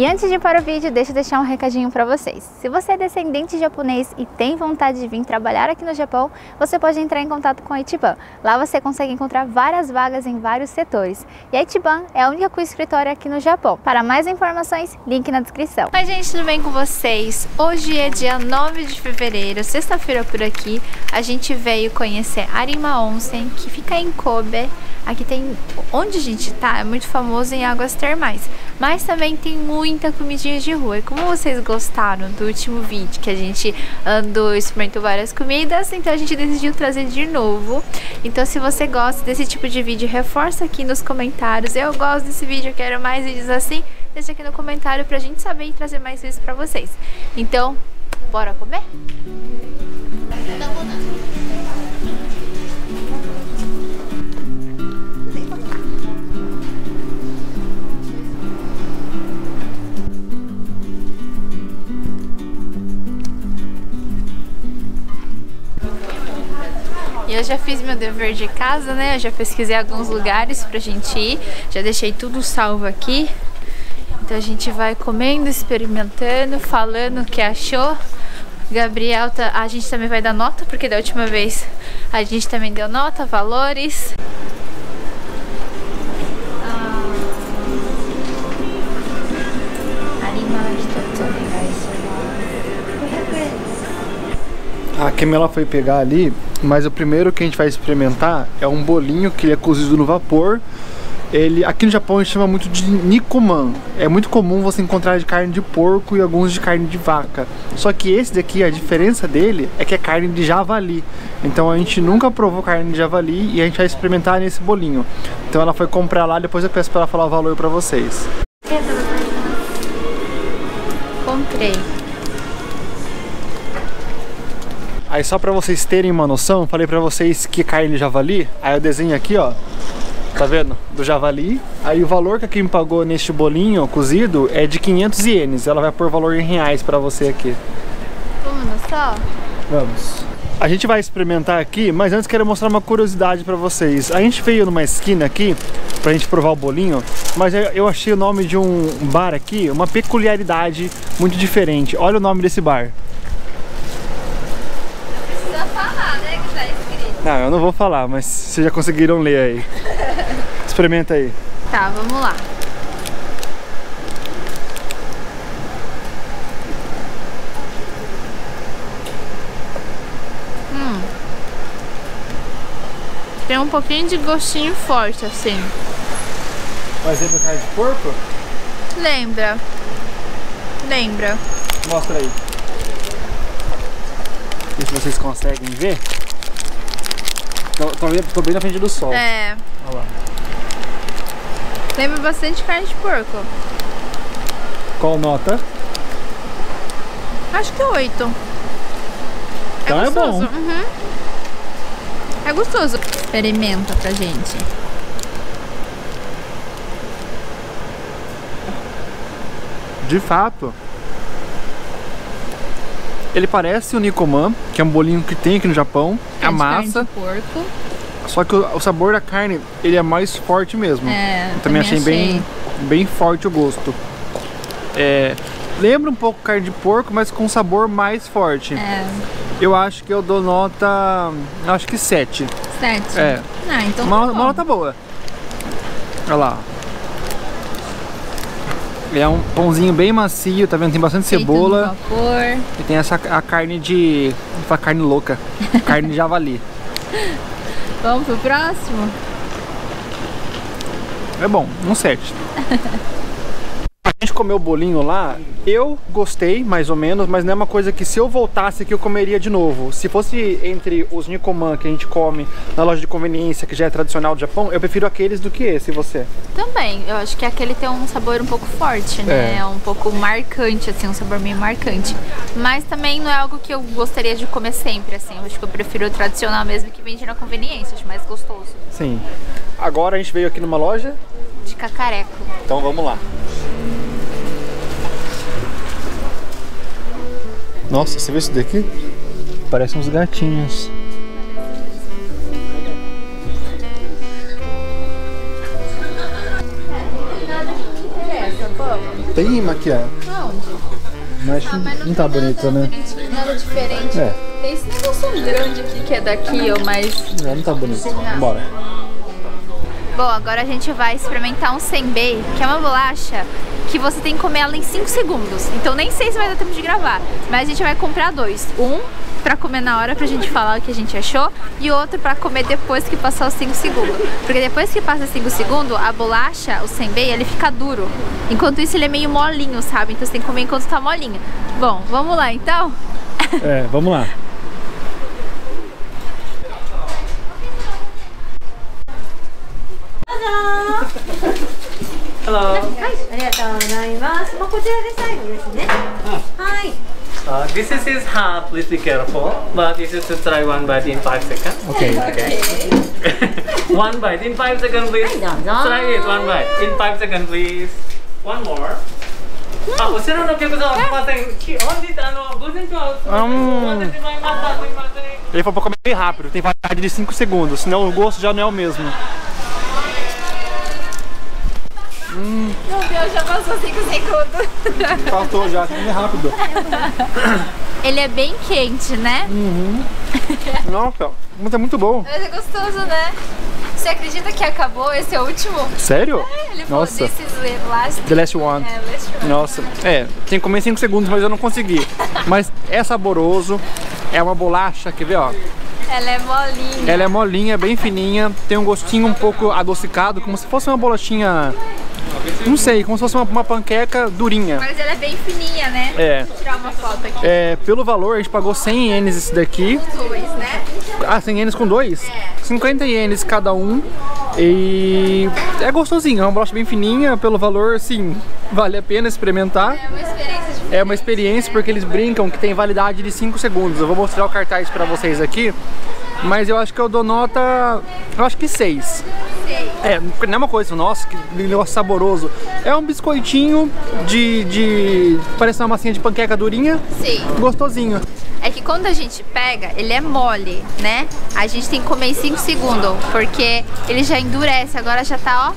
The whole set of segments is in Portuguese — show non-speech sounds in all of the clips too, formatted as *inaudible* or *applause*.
E antes de ir para o vídeo, deixa eu deixar um recadinho para vocês. Se você é descendente japonês e tem vontade de vir trabalhar aqui no Japão, você pode entrar em contato com a Itiban. Lá você consegue encontrar várias vagas em vários setores. E a Itiban é a única com escritório aqui no Japão. Para mais informações, link na descrição. Oi gente, tudo bem com vocês? Hoje é dia 9 de fevereiro, sexta-feira por aqui. A gente veio conhecer Arima Onsen, que fica em Kobe. Aqui tem, onde a gente tá, é muito famoso em águas termais. Mas também tem muita comidinha de rua. E como vocês gostaram do último vídeo que a gente andou, experimentou várias comidas, então a gente decidiu trazer de novo. Então se você gosta desse tipo de vídeo, reforça aqui nos comentários. Eu gosto desse vídeo, eu quero mais vídeos assim. Deixa aqui no comentário pra gente saber e trazer mais vídeos pra vocês. Então, bora comer? E eu já fiz meu dever de casa, né? Eu já pesquisei alguns lugares pra gente ir. Já deixei tudo salvo aqui. Então a gente vai comendo, experimentando, falando o que achou. Gabriel, tá, a gente também vai dar nota, porque da última vez a gente também deu nota, valores. A Camila foi pegar ali, mas o primeiro que a gente vai experimentar é um bolinho que é cozido no vapor. Ele, aqui no Japão a gente chama muito de nikoman. É muito comum você encontrar de carne de porco e alguns de carne de vaca. Só que esse daqui, a diferença dele é que é carne de javali. Então a gente nunca provou carne de javali e a gente vai experimentar nesse bolinho. Então ela foi comprar lá, depois eu peço para ela falar o valor para vocês. Comprei. Aí só pra vocês terem uma noção, falei pra vocês que carne javali, aí eu desenho aqui, ó, tá vendo? Do javali. Aí o valor que a Kim pagou neste bolinho cozido é de 500 ienes. Ela vai pôr valor em reais pra você aqui. Vamos só? Vamos. A gente vai experimentar aqui, mas antes quero mostrar uma curiosidade pra vocês. A gente veio numa esquina aqui pra gente provar o bolinho, mas eu achei o nome de um bar aqui, uma peculiaridade muito diferente. Olha o nome desse bar. Não, eu não vou falar, mas vocês já conseguiram ler aí. Experimenta aí. Tá, vamos lá. Hum. Tem um pouquinho de gostinho forte, assim. Mas lembra carne de porco? Lembra. Lembra. Mostra aí. Ver se vocês conseguem ver. Tô, tô, bem na frente do sol. É. Olha lá. Lembra bastante carne de porco. Qual nota? Acho que oito. Então é, é bom. Uhum. É gostoso. Experimenta pra gente. De fato. Ele parece o Nikoman, que é um bolinho que tem aqui no Japão. A massa. porco. Só que o, o, sabor da carne, ele é mais forte mesmo. É, eu também, achei, achei, Bem, bem forte o gosto. É, lembra um pouco carne de porco, mas com sabor mais forte. É. Eu acho que eu dou nota, acho que 7. 7? É. Ah, então uma, tá uma nota boa. Olha lá. É um pãozinho bem macio, tá vendo? Tem bastante Feito cebola. E tem essa a carne de. Vou carne louca. *laughs* carne de javali. Vamos pro próximo? É bom, um 7. *laughs* Comeu o bolinho lá, eu gostei mais ou menos, mas não é uma coisa que se eu voltasse aqui eu comeria de novo. Se fosse entre os Nikoman que a gente come na loja de conveniência, que já é tradicional do Japão, eu prefiro aqueles do que esse, você? Também, eu acho que aquele tem um sabor um pouco forte, né? É. Um pouco marcante, assim, um sabor meio marcante. Mas também não é algo que eu gostaria de comer sempre, assim. Eu acho que eu prefiro o tradicional mesmo que vende na conveniência, acho mais gostoso. Sim. Agora a gente veio aqui numa loja de cacareco. Então vamos lá. Nossa, você vê isso daqui? Parece uns gatinhos. Tem. Aonde? Mas Ah, mas não tá nada, né? Nada diferente. É. Tem esse negócio grande aqui que é daqui, ó, mas... É, não tá bonito. Bora. Bom, agora a gente vai experimentar um senbei, que é uma bolacha que você tem que comer ela em 5 segundos. Então nem sei se vai dar tempo de gravar, mas a gente vai comprar dois. Um pra comer na hora pra gente falar o que a gente achou e outro pra comer depois que passar os 5 segundos. Porque depois que passa 5 segundos, a bolacha, o senbei, ele fica duro. Enquanto isso ele é meio molinho, sabe? Então você tem que comer enquanto tá molinho. Bom, vamos lá então? É, vamos lá. *laughs* ざいます。まあ、こちらで最後ですね。はい。 Uh, this is his hand. Please be careful. But you should try one bite in five seconds. Ok. *laughs* one bite in five seconds, please. どうぞ。 Try it. One bite in five seconds, please. One more. あ、後ろのお客さんはすみません。き本日あの午前中はお待たせしてしまいました。すみません。 Ele falou pra comer bem rápido, tem validade de 5 segundos, senão o gosto já não é o mesmo. Meu Deus, já passou 5 segundos. Faltou já, tem que comer rápido. Ele é bem quente, né? Nossa, mas é muito bom. Mas é gostoso, né? Você acredita que acabou? Esse é o último? Sério? Ele falou Nossa. this is the last. The last one. É, last one. Nossa, é, tem que comer em 5 segundos, mas eu não consegui. Mas é saboroso, é uma bolacha, quer ver, ó? Ela é molinha. Ela é molinha, bem fininha, tem um gostinho um pouco adocicado, como se fosse uma bolachinha, não sei, como se fosse uma, uma panqueca durinha. Mas ela é bem fininha, né? É. Vou tirar uma foto aqui. É, pelo valor, a gente pagou 100 ienes esse daqui. Dois, né? Ah, 100 ienes com dois? 50 ienes cada um. E é gostosinho, é uma bolacha bem fininha, pelo valor, sim, vale a pena experimentar. É uma experiência diferente. É uma experiência porque eles brincam que tem validade de 5 segundos. Eu vou mostrar o cartaz pra vocês aqui, mas eu acho que eu dou nota, eu acho que 6. É, não é uma coisa, nossa, que negócio saboroso. É um biscoitinho de, de parece uma massinha de panqueca durinha, Sim. gostosinho. É que quando a gente pega, ele é mole, né? A gente tem que comer em 5 segundos, porque ele já endurece. Agora já tá, ó.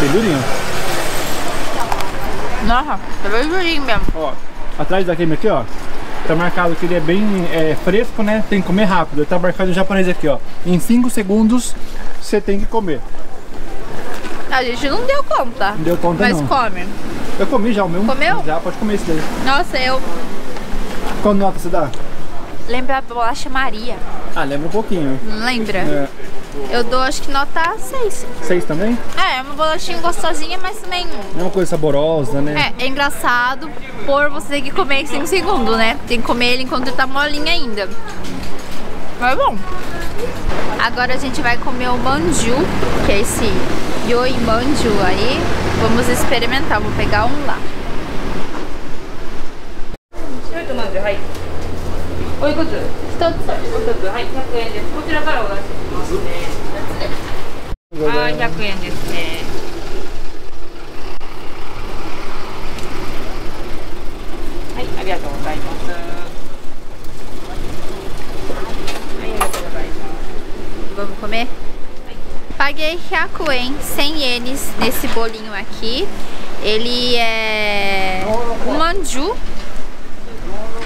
Bem durinho. Nossa, tá bem durinho mesmo. Ó, atrás da creme aqui, ó, tá marcado que ele é bem é, fresco, né? Tem que comer rápido. Tá marcado em japonês aqui, ó. Em 5 segundos você tem que comer. A gente não deu conta. Não deu conta, Mas não. come. Eu comi já o meu. Comeu? Já, pode comer esse daí. Nossa, eu Qual nota você dá? Lembro a bolacha Maria. Ah, lembra um pouquinho. Não lembra? É, Eu dou acho que nota 6. seis também? É, é uma bolachinha gostosinha, mas também É uma coisa saborosa, né? é, é engraçado por você ter que comer em 5 segundos, né? Tem que comer ele enquanto ele tá molinho ainda. Mas é bom. Agora a gente vai comer o manju, que é esse yoi manju aí. Vamos experimentar, vou pegar um lá. おいくつ。 Todos. 一つ、はい、100円です。こちらからお出ししますね。はい、100円ですね。はい、ありがとうございます。はい、ありがとうございます。 Vamos comer? Paguei 100 yen, 100 ienes nesse bolinho aqui. Ele é um manju.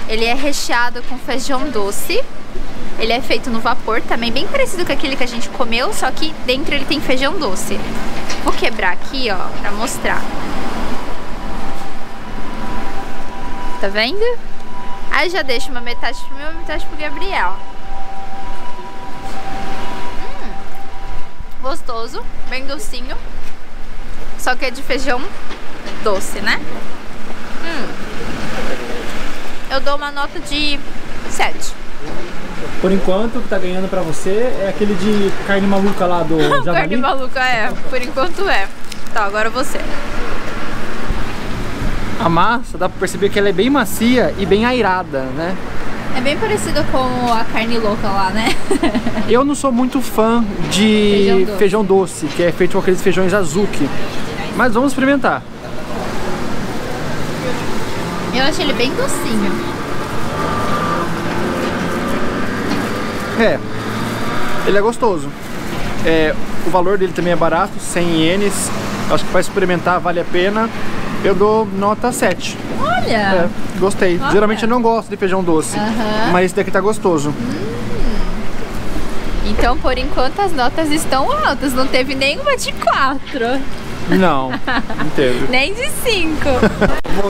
ele é recheado com feijão doce. Ele é feito no vapor, também bem parecido com aquele que a gente comeu, só que dentro ele tem feijão doce. Vou quebrar aqui, ó, pra mostrar. Tá vendo? Aí já deixo uma metade pro meu, metade pro Gabriel. gostoso, bem docinho. Só que é de feijão doce, né? Eu dou uma nota de 7. Por enquanto, o que tá ganhando pra você é aquele de carne maluca lá do *laughs* Carne Javali. maluca é, por enquanto é. Tá, agora você. A massa, dá pra perceber que ela é bem macia e bem airada, né? É bem parecido com a carne louca lá, né? *laughs* Eu não sou muito fã de Feijão doce. feijão doce, que é feito com aqueles feijões azuki. Mas vamos experimentar. Eu achei ele bem docinho. É, ele é gostoso. É, o valor dele também é barato, 100 ienes. Acho que para experimentar vale a pena. Eu dou nota 7. Olha! É, gostei. Olha. Geralmente eu não gosto de feijão doce, Aham. mas esse daqui tá gostoso. Então, por enquanto, as notas estão altas. Não teve nenhuma de 4, Não, não teve. *laughs* nem de 5.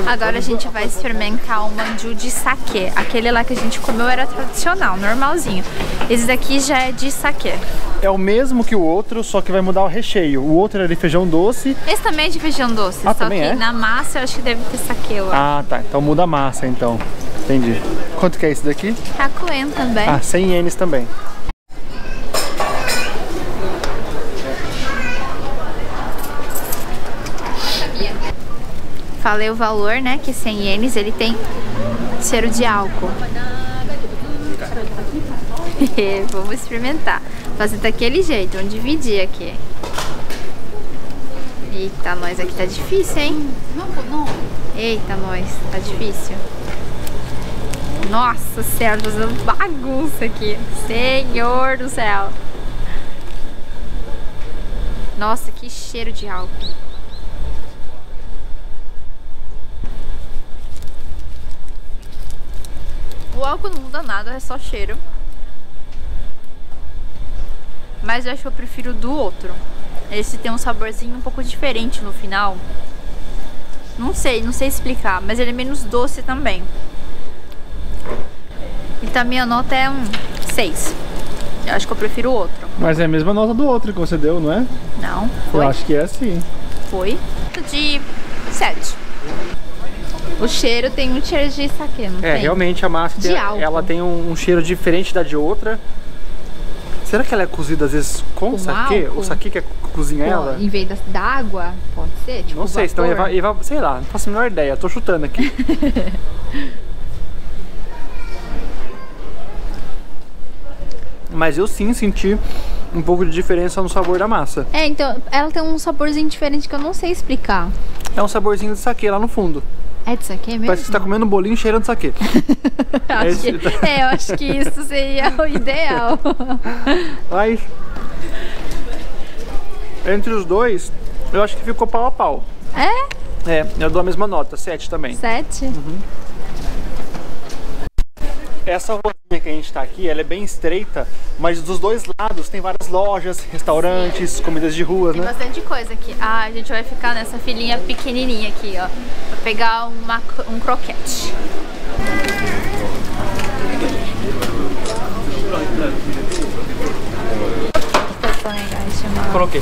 Agora a gente vai experimentar o manju de saquê. Aquele lá que a gente comeu era tradicional, normalzinho. Esse daqui já é de saquê. É o mesmo que o outro, só que vai mudar o recheio. O outro era de feijão doce. Esse também é de feijão doce, Ah, só que é? na massa eu acho que deve ter saquê lá. Ah, tá. Então muda a massa, então. Entendi. Quanto que é esse daqui? Hakuen também. Ah, 100 ienes também. Falei o valor, né? Que 100 ienes ele tem cheiro de álcool. *laughs* Vamos experimentar. Fazer daquele jeito, vamos dividir aqui. Eita, nós aqui tá difícil, hein? Eita, nós, tá difícil. Nossa céu, tô fazendo bagunça aqui. Senhor do céu. Nossa, que cheiro de álcool. O álcool não muda nada, é só cheiro. Mas eu acho que eu prefiro do outro. Esse tem um saborzinho um pouco diferente no final. Não sei, não sei explicar, mas ele é menos doce também. Então a minha nota é um 6. Eu acho que eu prefiro o outro. Mas é a mesma nota do outro que você deu, não é? Não, Eu foi? acho que é sim. Foi. De 7. O cheiro tem um cheiro de saquê, não É, tem? realmente a massa álcool. ela tem um, um cheiro diferente da de outra. Será que ela é cozida às vezes com, Com saquê? O saquê que é co- cozinha ela? Em vez da, água, pode ser? Tipo, Não sei, vapor? eva, eva, sei lá, não faço a menor ideia, tô chutando aqui. *laughs* Mas eu sim senti um pouco de diferença no sabor da massa. É, então, ela tem um saborzinho diferente que eu não sei explicar. É um saborzinho de saquê lá no fundo. É de saquê mesmo? Parece que você tá comendo um bolinho cheirando saquê. Acho esse- que- é, eu acho que isso seria o ideal. Mas entre os dois, eu acho que ficou pau a pau. É? É, eu dou a mesma nota, 7 também. Sete? Essa ruazinha que a gente tá aqui, ela é bem estreita, mas dos dois lados tem várias lojas, restaurantes, comidas de ruas, Tem né? bastante coisa aqui. Ah, a gente vai ficar nessa filinha pequenininha aqui, ó. Pra pegar uma, um croquete.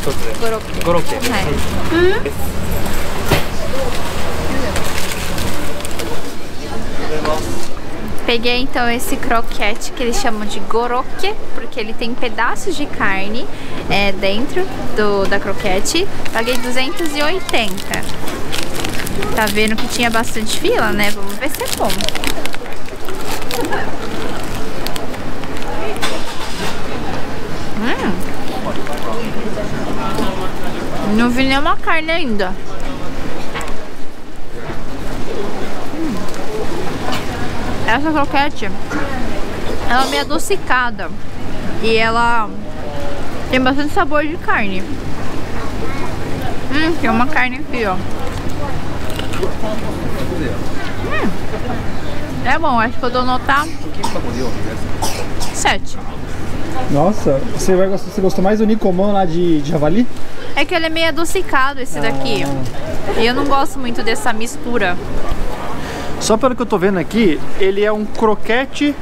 Tô dizendo. Croquete. Peguei então esse croquete que eles chamam de goroke, porque ele tem pedaços de carne é, dentro do, da croquete. Paguei 280. Tá vendo que tinha bastante fila, né? Vamos ver se é bom. Hum. Não vi nenhuma carne ainda. Essa croquete, ela é meio adocicada e ela tem bastante sabor de carne. Hum, tem uma carne aqui, ó. Hum, é bom, acho que eu dou nota 7. Nossa, você, vai, gostar- você gostou mais do Nicoman lá de, de javali? É que ele é meio adocicado esse daqui. E eu não gosto muito dessa mistura. Só pelo que eu tô vendo aqui, ele é um croquete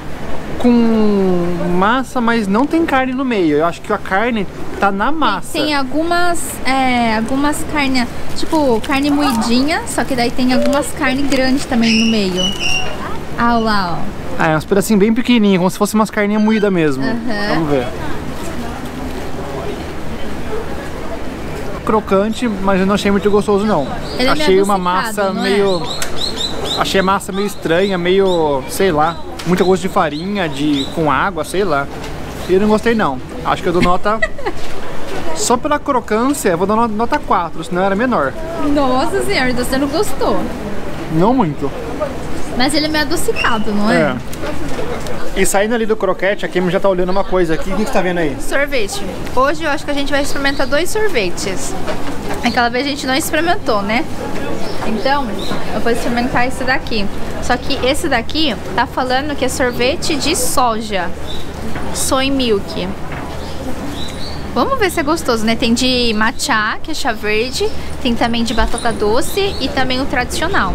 com massa, mas não tem carne no meio. Eu acho que a carne tá na massa. Tem algumas, é, algumas carnes, tipo carne moidinha, só que daí tem algumas carnes grandes também no meio. Ah lá, ó. Ah, é uns pedacinhos bem pequenininhos, como se fosse umas carninhas moídas mesmo. Aham. Vamos ver. Crocante, mas eu não achei muito gostoso não. Ele é meio achei uma adocicado, massa não é? Achei a massa meio estranha, meio. sei lá. Muito gosto de farinha, de. com água, sei lá. E eu não gostei não. Acho que eu dou nota. *laughs* Só pela crocância, eu vou dar no- nota 4, senão era menor. Nossa senhora, você não gostou. Não muito. Mas ele é meio adocicado, não é? É. E saindo ali do croquete, a Kim já tá olhando uma coisa aqui. O que que você tá vendo aí? Sorvete. Hoje eu acho que a gente vai experimentar dois sorvetes. Aquela vez a gente não experimentou, né? Então, eu vou experimentar esse daqui. Só que esse daqui tá falando que é sorvete de soja. Soy milk. Vamos ver se é gostoso, né? Tem de matcha, que é chá verde. Tem também de batata doce e também o tradicional.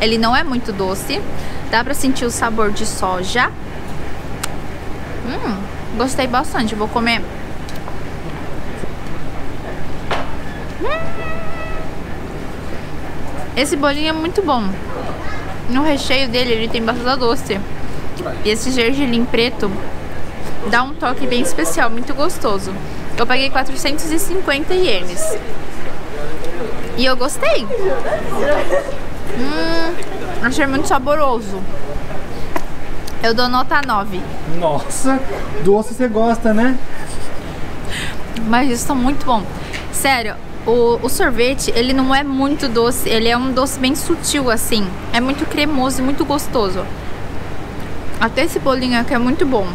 Ele não é muito doce. Dá pra sentir o sabor de soja. Hum, gostei bastante. Vou comer. Hum. Esse bolinho é muito bom. No recheio dele, ele tem batata doce. E esse gergelim preto dá um toque bem especial, muito gostoso. Eu paguei 450 ienes. E eu gostei. Hum, achei muito saboroso. Eu dou nota 9. Nossa, doce você gosta, né? Mas isso tá muito bom. Sério, o, o sorvete, ele não é muito doce. Ele é um doce bem sutil, assim. É muito cremoso e muito gostoso. Até esse bolinho aqui é muito bom.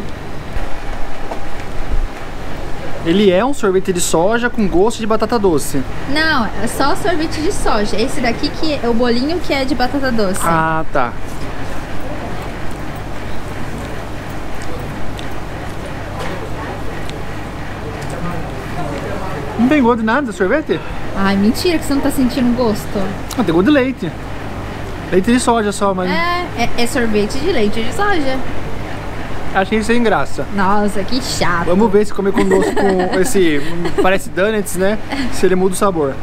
Ele é um sorvete de soja com gosto de batata doce. Não, é só sorvete de soja. Esse daqui que é o bolinho que é de batata doce. Ah, tá. Não tem gosto de nada, sorvete? Ai, mentira que você não tá sentindo gosto. Ah, tem gosto de leite. Leite de soja só, mas É, é, é sorvete de leite de soja. Achei sem graça. Nossa, que chato. Vamos ver se comer com doce com *laughs* esse. Parece donuts, né? Se ele muda o sabor.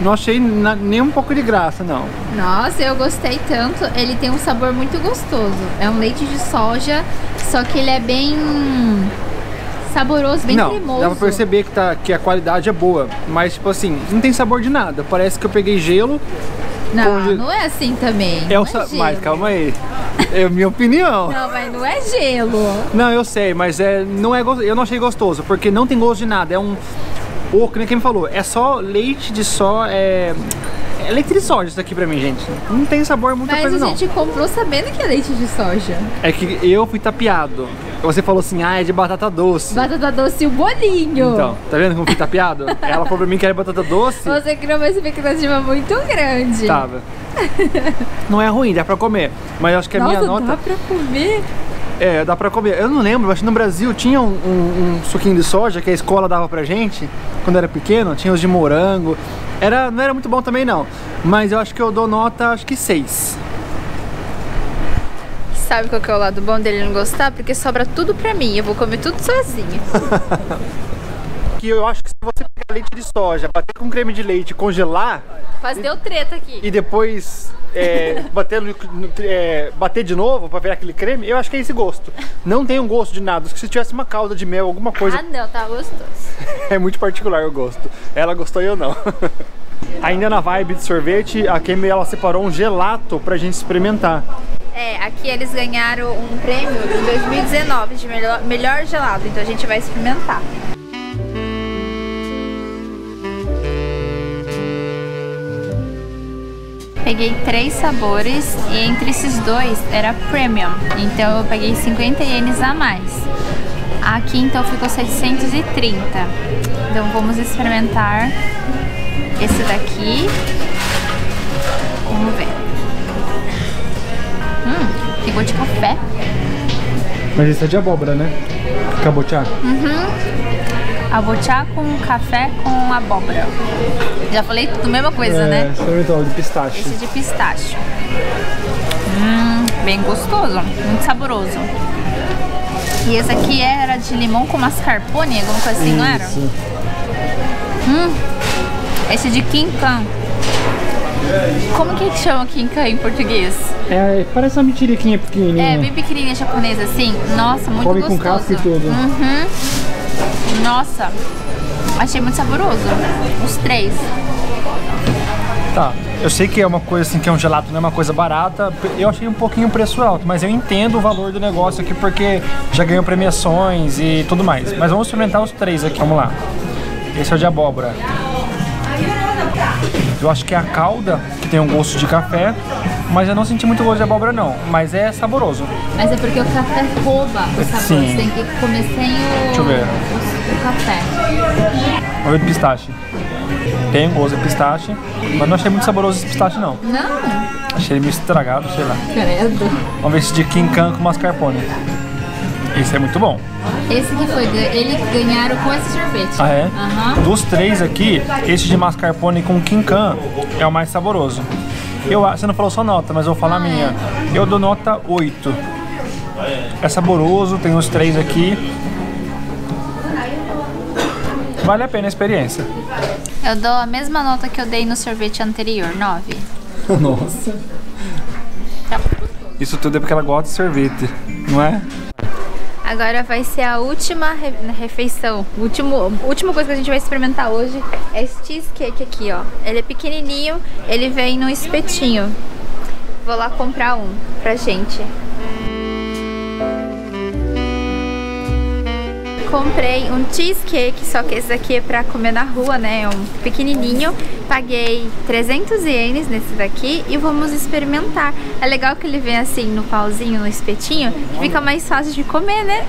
Não achei na- nem um pouco de graça, não. Nossa, eu gostei tanto. Ele tem um sabor muito gostoso. É um leite de soja, só que ele é bem saboroso, bem não, cremoso. dá pra perceber que, tá, que a qualidade é boa. Mas, tipo assim, não tem sabor de nada. Parece que eu peguei gelo. Não, não é assim também. É não o sa... gelo. Mas calma aí. É a minha opinião. Não, mas não é gelo. Não, eu sei, mas é, não é, eu não achei gostoso, porque não tem gosto de nada. É um. Ou, que nem quem me falou, é só leite de só. É, é leite de soja isso aqui pra mim, gente. Não tem sabor muita Mas coisa, a não. gente comprou sabendo que é leite de soja. É que eu fui tapeado. Você falou assim, ah, é de batata doce. Batata doce e o bolinho. Então, tá vendo como fui tapeado? Ela falou pra mim que era batata doce. Você criou uma expectativa muito grande. Tava. *laughs* Não é ruim, dá pra comer. Mas eu acho que a Nossa, minha nota. dá pra comer? É, dá pra comer. Eu não lembro, acho que no Brasil tinha um, um- um suquinho de soja que a escola dava pra gente quando era pequeno. Tinha os de morango. Era, não era muito bom também, não. Mas eu acho que eu dou nota, acho que 6. Sabe qual que é o lado bom dele não gostar? Porque sobra tudo pra mim. Eu vou comer tudo sozinha. *laughs* Que eu acho que se você leite de soja, bater com creme de leite, congelar Quase deu treta aqui. e depois é, *laughs* bater, no- no- é, bater de novo pra virar aquele creme, eu acho que é esse gosto. Não tem um gosto de nada. Se tivesse uma calda de mel, alguma coisa Ah, não, tá gostoso. *laughs* É muito particular o gosto. Ela gostou e eu não. *laughs* Ainda na vibe de sorvete, a Kemi ela separou um gelato pra gente experimentar. É, aqui eles ganharam um prêmio em 2019 de melhor, melhor gelado, então a gente vai experimentar. Peguei três sabores e entre esses dois era premium, então eu peguei 50 ienes a mais. Aqui então ficou 730. Então vamos experimentar esse daqui. Vamos ver. Hum, gosto de café. Mas esse é de abóbora, né? Cabochá. Abochá com café com abóbora. Já falei tudo, mesma coisa, né? experimentou de pistache. Esse de pistache. Hum, bem gostoso, muito saboroso. E esse aqui era de limão com mascarpone, alguma coisa assim, não era? Isso. Esse de quincan. Como que chama quincan em português? É, parece uma mentiriquinha pequenininha. É, bem pequenininha japonesa assim. Nossa, muito Come com gostoso. casca e tudo. Uhum. Nossa, achei muito saboroso. Os três. Tá, eu sei que é uma coisa assim, que é um gelato, não é uma coisa barata. Eu achei um pouquinho o preço alto, mas eu entendo o valor do negócio aqui porque já ganhou premiações e tudo mais. Mas vamos experimentar os três aqui, vamos lá. Esse é o de abóbora. Eu acho que é a calda, que tem um gosto de café, mas eu não senti muito gosto de abóbora não, mas é saboroso. Mas é porque o café rouba o sabor. Sim. Você tem que comer sem o, Deixa eu ver. O, o café. Olha de pistache. Tem gosto de pistache, mas não achei muito saboroso esse pistache não. Não, Achei ele meio estragado, sei lá. credo. Vamos ver esse de quincan com mascarpone. Esse é muito bom. Esse que foi, ele ganharam com esse sorvete. Ah, é? Aham. Dos três aqui, esse de mascarpone com quincan é o mais saboroso. Eu, você não falou sua nota, mas eu vou falar a minha. Eu dou nota 8. É saboroso, tem os três aqui. Vale a pena a experiência. Eu dou a mesma nota que eu dei no sorvete anterior, 9. *laughs* Nossa. Isso tudo é porque ela gosta de sorvete, não é? Agora vai ser a última re- refeição. O último, a última coisa que a gente vai experimentar hoje é esse cheesecake aqui, ó. Ele é pequenininho, ele vem no espetinho. Vou lá comprar um pra gente. Comprei um cheesecake, só que esse daqui é pra comer na rua, né? É um pequenininho. Paguei 300 ienes nesse daqui e vamos experimentar. É legal que ele vem assim no pauzinho, no espetinho, que fica mais fácil de comer, né?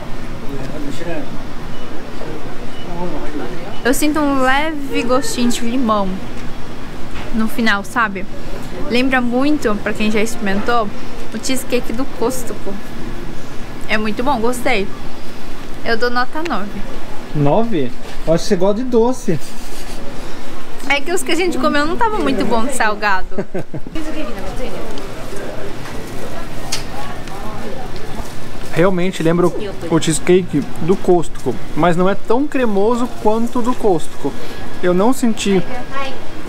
Eu sinto um leve gostinho de limão no final, sabe? Lembra muito, pra quem já experimentou, o cheesecake do Costco. É muito bom, gostei. Eu dou nota 9. Nove? Eu acho que você gosta de doce. É que os que a gente comeu não tava muito bom de salgado. Realmente lembra o, cheesecake do Costco, mas não é tão cremoso quanto o do Costco. Eu não senti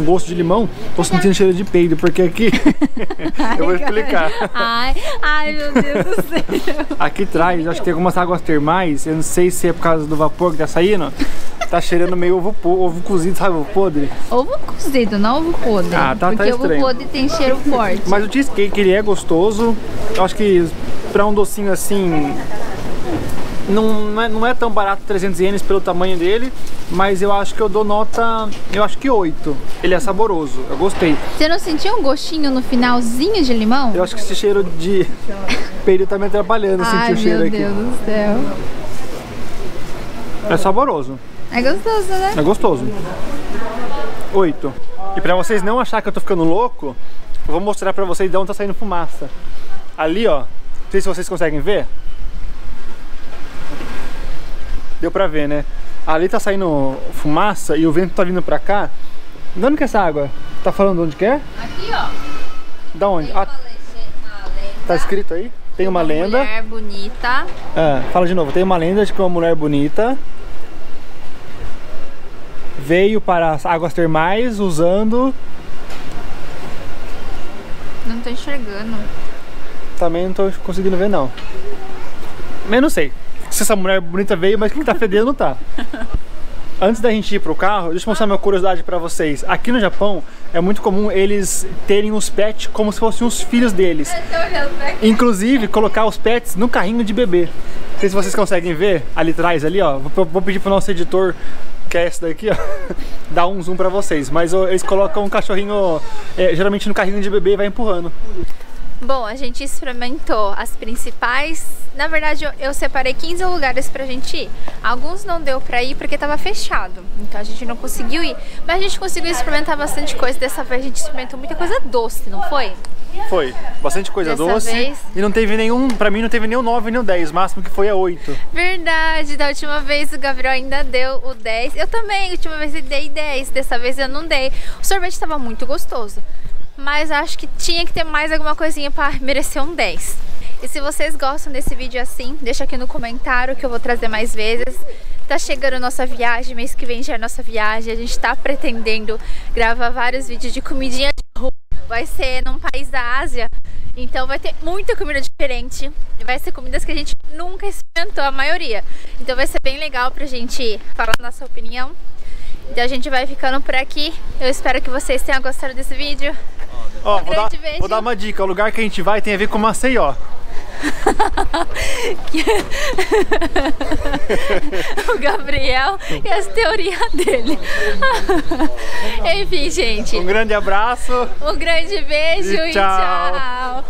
gosto de limão, tô sentindo cheiro de peido, porque aqui *laughs* eu vou explicar. Ai, ai meu Deus do céu. Aqui atrás, acho que tem algumas águas termais, eu não sei se é por causa do vapor que tá saindo, tá cheirando meio ovo, ovo cozido, sabe, ovo podre. Ovo cozido, não ovo podre. Ah, tá- tá Porque ovo estranho. podre tem cheiro forte. Mas o cheesecake ele é gostoso. Eu acho que pra um docinho assim não, não, é, não é tão barato 300 ienes pelo tamanho dele, mas eu acho que eu dou nota, eu acho que 8. Ele é saboroso, eu gostei. Você não sentiu um gostinho no finalzinho de limão? Eu acho que esse cheiro de *laughs* peido tá me atrapalhando, sentir Ai, o cheiro meu aqui. Deus do céu. É saboroso, É gostoso, né? é gostoso. 8. E pra vocês não acharem que eu tô ficando louco, eu vou mostrar pra vocês de onde tá saindo fumaça. Ali, ó, não sei se vocês conseguem ver. Deu pra ver, né? Ali tá saindo fumaça e o vento tá vindo pra cá. De onde que é essa água? Tá falando onde que é? Aqui, ó. Da onde? Ah, tá escrito aí? Tem uma lenda. Mulher bonita. É, fala de novo. Tem uma lenda de que uma mulher bonita veio para as águas termais usando. Não tô enxergando. Também não tô conseguindo ver, não. Mas não sei se essa mulher bonita veio, mas quem tá fedendo não tá. *laughs* Antes da gente ir pro carro, deixa eu mostrar uma curiosidade pra vocês. Aqui no Japão é muito comum eles terem os pets como se fossem os filhos deles. Inclusive colocar os pets no carrinho de bebê. Não sei se vocês conseguem ver ali atrás, ali, ó. Vou, pedir pro nosso editor, que é esse daqui, ó, *laughs* dar um zoom pra vocês. Mas ó, eles colocam um cachorrinho, é, geralmente no carrinho de bebê e vai empurrando. Bom, a gente experimentou as principais. Na verdade, eu, eu separei 15 lugares pra gente ir. Alguns não deu pra ir porque tava fechado. Então a gente não conseguiu ir. Mas a gente conseguiu experimentar bastante coisa. Dessa vez a gente experimentou muita coisa doce, não foi? Foi, bastante coisa Dessa doce. vez? E não teve nenhum, pra mim não teve nem o 9 nem o 10, o máximo que foi é 8. Verdade, da última vez o Gabriel ainda deu o 10. Eu também, a última vez eu dei 10, dessa vez eu não dei. O sorvete estava muito gostoso, mas acho que tinha que ter mais alguma coisinha para merecer um 10. E se vocês gostam desse vídeo assim, deixa aqui no comentário que eu vou trazer mais vezes. Tá chegando nossa viagem, mês que vem já é nossa viagem. A gente tá pretendendo gravar vários vídeos de comidinha de rua. Vai ser num país da Ásia, então vai ter muita comida diferente. Vai ser comidas que a gente nunca experimentou, a maioria. Então vai ser bem legal pra gente falar nossa opinião. Então a gente vai ficando por aqui. Eu espero que vocês tenham gostado desse vídeo. Ó, Um vou, dar, vou dar uma dica. O lugar que a gente vai tem a ver com Maceió. *laughs* *laughs* o Gabriel e as teorias dele. *laughs* Enfim, gente. Um grande abraço. Um grande beijo E e tchau. tchau.